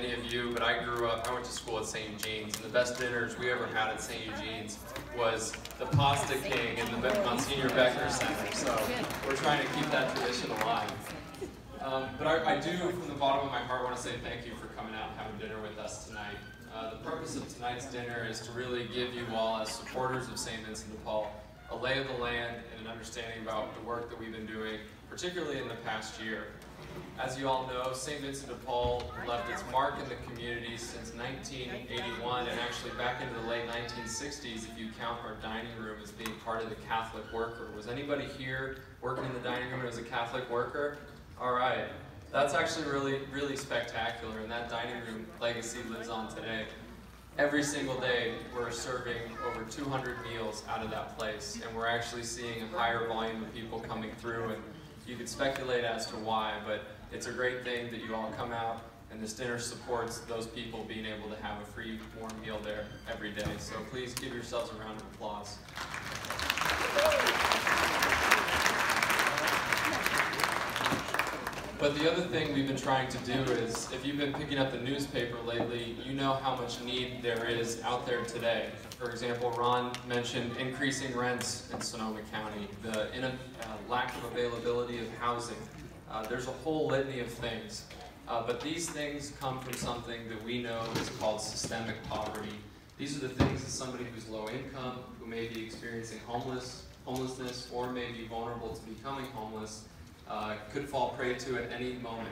many of you, but I grew up, I went to school at St. Eugene's, and the best dinners we ever had at St. Eugene's was the Pasta King in the Monsignor Becker Center. So we're trying to keep that tradition alive. Um, but I, I, do, from the bottom of my heart, want to say thank you for coming out and having dinner with us tonight. Uh, the purpose of tonight's dinner is to really give you all, as supporters of St. Vincent de Paul, a lay of the land and an understanding about the work that we've been doing, particularly in the past year. As you all know, St. Vincent de Paul left its mark in the community since 1981 and actually back into the late 1960s if you count our dining room as being part of the Catholic worker. Was anybody here working in the dining room as a Catholic worker? All right. That's actually really, really spectacular, and that dining room legacy lives on today. Every single day, we're serving over 200 meals out of that place, and we're actually seeing a higher volume of people coming through, and you could speculate as to why, but it's a great thing that you all come out, and this dinner supports those people being able to have a free, warm meal there every day. So please give yourselves a round of applause. But the other thing we've been trying to do is, if you've been picking up the newspaper lately, you know how much need there is out there today. For example, Ron mentioned increasing rents in Sonoma County, the uh, lack of availability of housing. Uh, there's a whole litany of things. Uh, but these things come from something that we know is called systemic poverty. These are the things that somebody who's low income, who may be experiencing homeless, homelessness, or may be vulnerable to becoming homeless, uh, could fall prey to at any moment.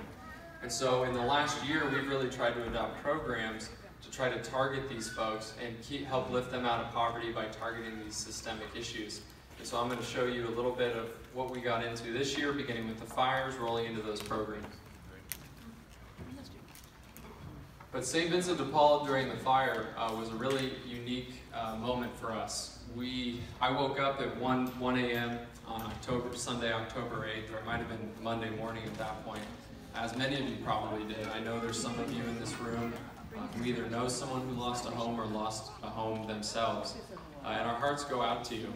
And so in the last year, we've really tried to adopt programs to try to target these folks and keep, help lift them out of poverty by targeting these systemic issues. And so I'm going to show you a little bit of what we got into this year, beginning with the fires, rolling into those programs. But St. Vincent de Paul during the fire uh, was a really unique uh, moment for us. We, I woke up at 1, 1 a.m on October, Sunday, October 8th, or it might have been Monday morning at that point, as many of you probably did. I know there's some of you in this room uh, who either know someone who lost a home or lost a home themselves, uh, and our hearts go out to you.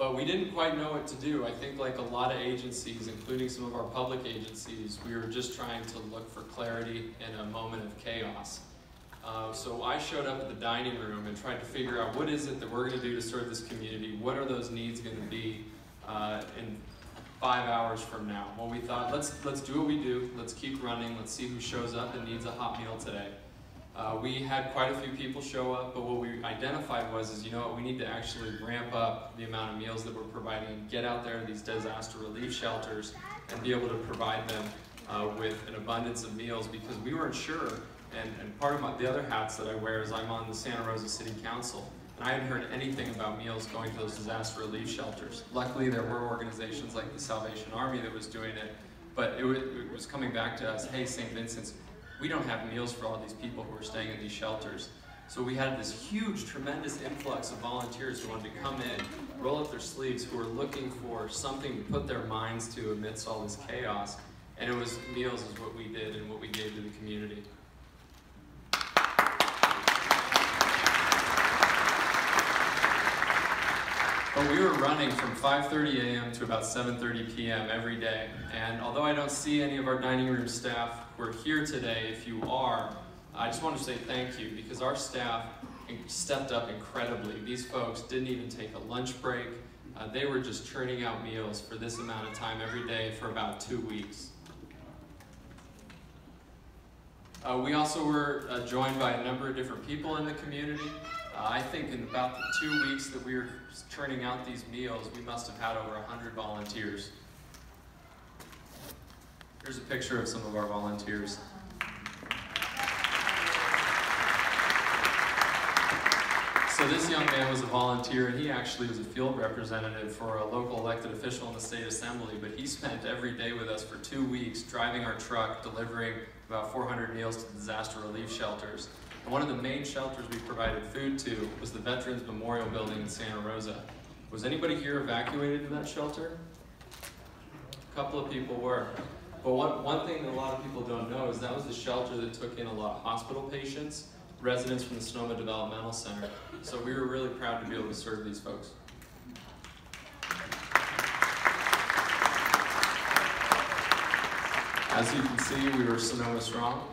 But we didn't quite know what to do. I think like a lot of agencies, including some of our public agencies, we were just trying to look for clarity in a moment of chaos. Uh, so I showed up at the dining room and tried to figure out what is it that we're going to do to serve this community? What are those needs going to be? uh, in five hours from now. Well, we thought, let's, let's do what we do. Let's keep running. Let's see who shows up and needs a hot meal today. Uh, we had quite a few people show up, but what we identified was, is you know what, we need to actually ramp up the amount of meals that we're providing and get out there to these disaster relief shelters and be able to provide them uh, with an abundance of meals because we weren't sure. And, and part of my, the other hats that I wear is I'm on the Santa Rosa City Council. And I hadn't heard anything about meals going to those disaster relief shelters. Luckily, there were organizations like the Salvation Army that was doing it, but it it was coming back to us, hey, St. Vincent's, we don't have meals for all these people who are staying in these shelters. So we had this huge, tremendous influx of volunteers who wanted to come in, roll up their sleeves, who were looking for something to put their minds to amidst all this chaos. And it was meals is what we did and what we gave to the community. But we were running from 5.30 a.m. to about 7.30 p.m. every day. And although I don't see any of our dining room staff who are here today, if you are, I just want to say thank you because our staff stepped up incredibly. These folks didn't even take a lunch break. Uh, they were just churning out meals for this amount of time every day for about two weeks. Uh, we also were uh, joined by a number of different people in the community. Uh, I think in about the two weeks that we were churning out these meals, we must have had over 100 volunteers. Here's a picture of some of our volunteers. So this young man was a volunteer, and he actually was a field representative for a local elected official in the state assembly, but he spent every day with us for two weeks driving our truck, delivering about 400 meals to disaster relief shelters. And one of the main shelters we provided food to was the Veterans Memorial Building in Santa Rosa. Was anybody here evacuated to that shelter? A couple of people were. But one, one thing that a lot of people don't know is that was the shelter that took in a lot of hospital patients, residents from the Sonoma Developmental Center. So we were really proud to be able to serve these folks. As you can see, we were Sonoma strong.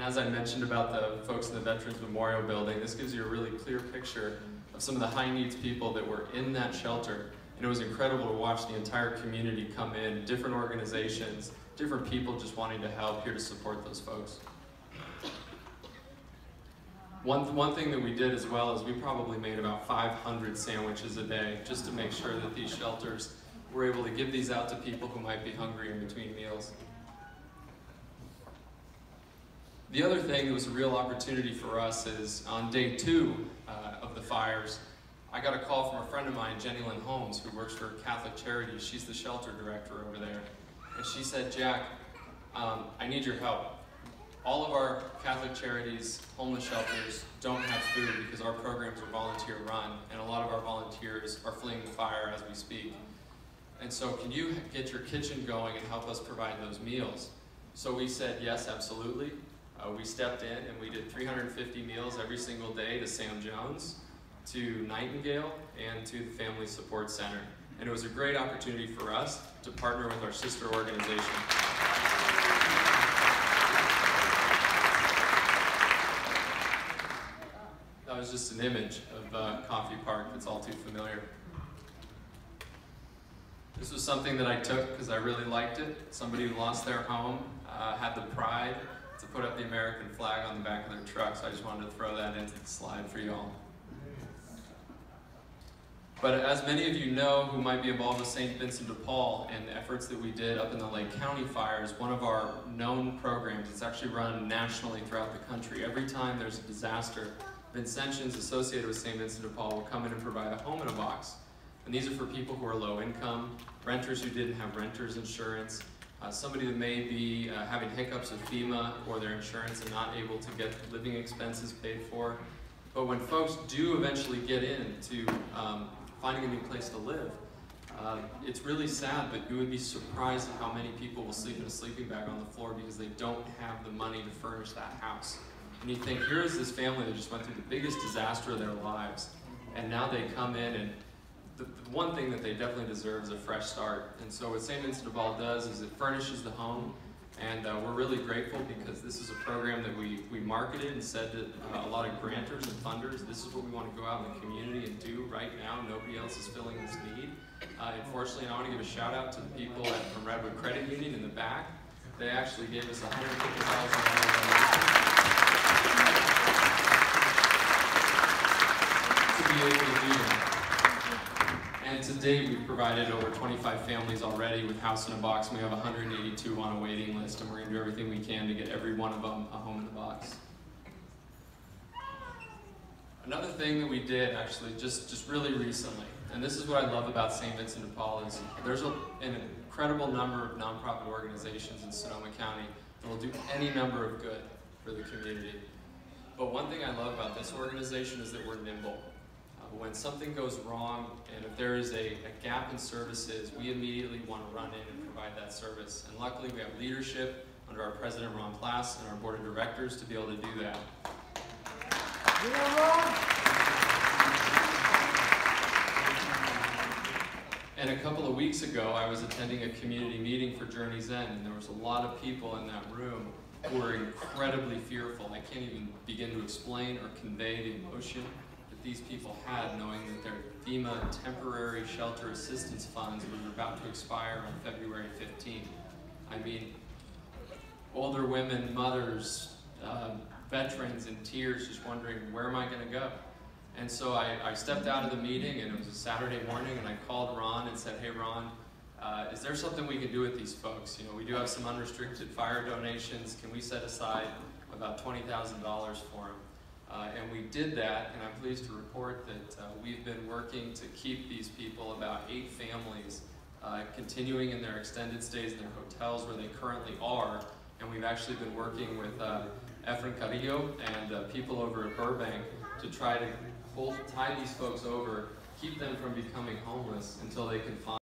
And as I mentioned about the folks in the Veterans Memorial Building, this gives you a really clear picture of some of the high needs people that were in that shelter. And it was incredible to watch the entire community come in, different organizations, different people just wanting to help, here to support those folks. One, one thing that we did as well is we probably made about 500 sandwiches a day just to make sure that these shelters were able to give these out to people who might be hungry in between meals. The other thing that was a real opportunity for us is on day two uh, of the fires, I got a call from a friend of mine, Jennielynn Holmes, who works for Catholic Charities. She's the shelter director over there. And she said, Jack, um, I need your help all of our Catholic charities, homeless shelters, don't have food because our programs are volunteer run, and a lot of our volunteers are fleeing the fire as we speak. And so, can you get your kitchen going and help us provide those meals? So we said, yes, absolutely. Uh, we stepped in and we did 350 meals every single day to Sam Jones, to Nightingale, and to the Family Support Center. And it was a great opportunity for us to partner with our sister organization. That was just an image of uh, Coffey Park that's all too familiar. This was something that I took because I really liked it. Somebody who lost their home uh, had the pride put up the American flag on the back of their trucks. I just wanted to throw that into the slide for you all. But as many of you know who might be involved with St. Vincent de Paul and the efforts that we did up in the Lake County fires, one of our known programs, it's actually run nationally throughout the country. Every time there's a disaster, Vincentians associated with St. Vincent de Paul will come in and provide a home in a box. And these are for people who are low income, renters who didn't have renter's insurance, uh, somebody that may be uh, having hiccups with FEMA or their insurance and not able to get living expenses paid for. But when folks do eventually get into um, finding a new place to live, uh, it's really sad, but you would be surprised at how many people will sleep in a sleeping bag on the floor because they don't have the money to furnish that house. And you think, here is this family that just went through the biggest disaster of their lives, and now they come in and the, the one thing that they definitely deserve is a fresh start. And so what St. Vincent de Paul does is it furnishes the home, and uh, we're really grateful because this is a program that we, we marketed and said to uh, a lot of grantors and funders, this is what we want to go out in the community and do right now. Nobody else is filling this need. Uh, unfortunately, I want to give a shout out to the people at, from Redwood Credit Union in the back. They actually gave us $150,000 be able to do. And to date, we've provided over 25 families already with House in a Box, and we have 182 on a waiting list, and we're to do everything we can to get every one of them a home in the box. Another thing that we did, actually, just, just really recently, and this is what I love about St. Vincent de Paul, is there's a, an incredible number of nonprofit organizations in Sonoma County that will do any number of good for the community. But one thing I love about this organization is that we're nimble when something goes wrong and if there is a, a, gap in services, we immediately want to run in and provide that service. And luckily we have leadership under our president Ron Plass and our board of directors to be able to do that. And a couple of weeks ago, I was attending a community meeting for Journey's End, and there was a lot of people in that room who were incredibly fearful. I can't even begin to explain or convey the emotion these people had knowing that their FEMA temporary shelter assistance funds were about to expire on February 15th. I mean, older women, mothers, uh, veterans in tears just wondering, where am I going to go? And so I, I, stepped out of the meeting and it was a Saturday morning and I called Ron and said, hey Ron, uh, is there something we can do with these folks? You know, we do have some unrestricted fire donations. Can we set aside about $20,000 for them? Uh, and we did that, and I'm pleased to report that uh, we've been working to keep these people, about eight families, uh, continuing in their extended stays in their hotels where they currently are. And we've actually been working with uh, Efren Carrillo and uh, people over at Burbank to try to hold, tie these folks over, keep them from becoming homeless until they can find